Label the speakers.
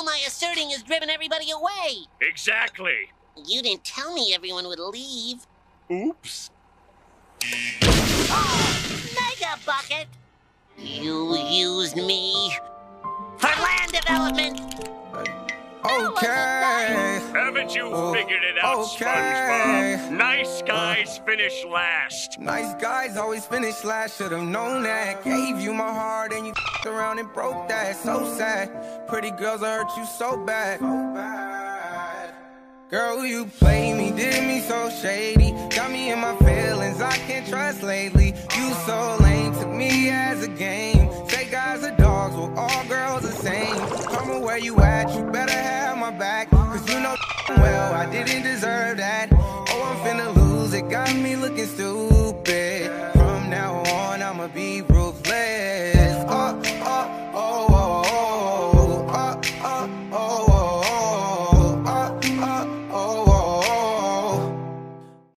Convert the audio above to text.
Speaker 1: All my asserting has driven everybody away.
Speaker 2: Exactly.
Speaker 1: You didn't tell me everyone would leave.
Speaker 2: Oops.
Speaker 1: Oh, mega Bucket! You used me for land development.
Speaker 3: Okay.
Speaker 2: Haven't you Oh, figured it out, okay. SpongeBob? Nice guys finish last.
Speaker 3: Nice guys always finish last, should've known that. Gave you my heart and you f***ed around and broke that, so sad. Pretty girls, I hurt you so bad. Girl, you play me, did me so shady. Got me in my feelings, I can't trust lately. You so lame, took me as a game. Say guys are dogs, well, all girls the same. Come where you at? You better have my back. Cause you know well, I didn't deserve that. Oh, I'm finna lose it, got me looking stupid. From now on, I'ma be Let's go.